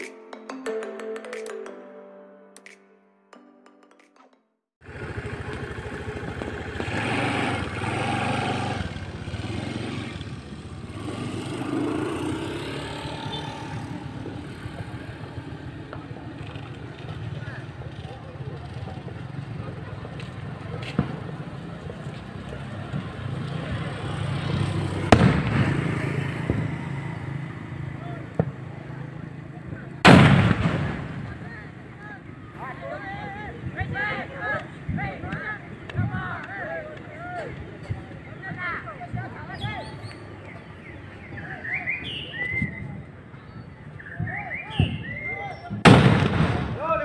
you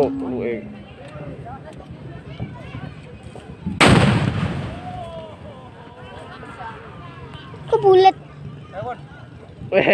lục eng ก็บุลเลต เฮ้ย